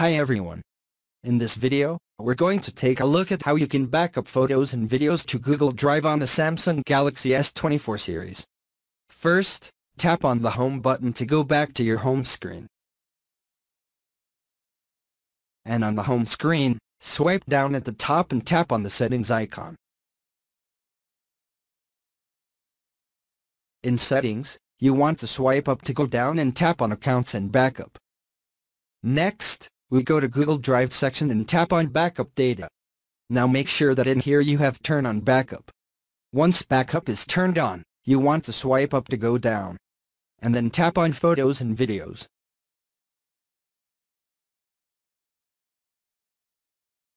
Hi everyone. In this video, we're going to take a look at how you can backup photos and videos to Google Drive on the Samsung Galaxy S24 series. First, tap on the home button to go back to your home screen. And on the home screen, swipe down at the top and tap on the settings icon. In settings, you want to swipe up to go down and tap on accounts and backup. Next, we go to Google Drive section and tap on backup data. Now make sure that in here you have turn on backup. Once backup is turned on, you want to swipe up to go down. And then tap on photos and videos.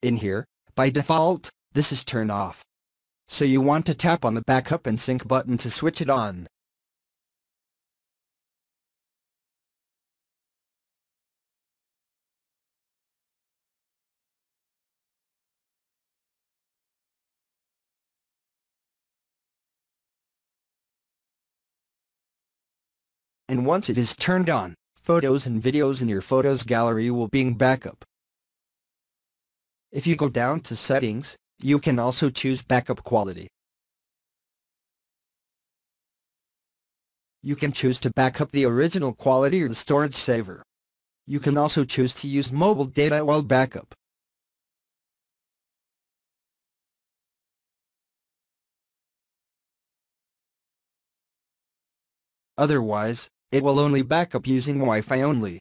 In here, by default, this is turned off. So you want to tap on the backup and sync button to switch it on. And once it is turned on, photos and videos in your photos gallery will be being backup. If you go down to settings, you can also choose backup quality. You can choose to backup the original quality or the storage saver. You can also choose to use mobile data while backup. Otherwise, it will only backup using Wi-Fi only.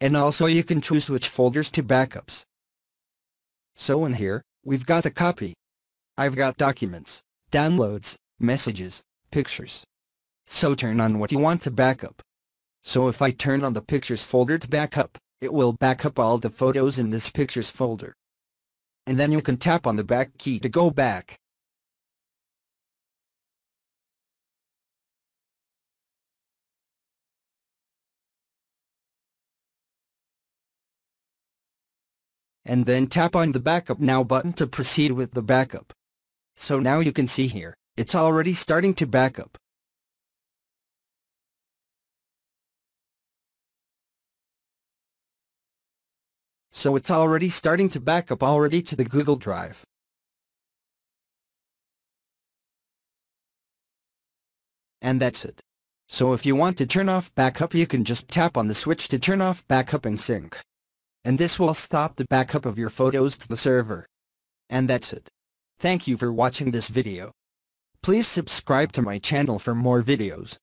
And also you can choose which folders to backups. So in here, we've got a copy. I've got documents, downloads, messages, pictures. So turn on what you want to backup. So if I turn on the pictures folder to backup, it will backup all the photos in this pictures folder and then you can tap on the back key to go back. And then tap on the Backup Now button to proceed with the backup. So now you can see here, it's already starting to backup. So it's already starting to back up already to the Google Drive. And that's it. So if you want to turn off backup you can just tap on the switch to turn off backup and sync. And this will stop the backup of your photos to the server. And that's it. Thank you for watching this video. Please subscribe to my channel for more videos.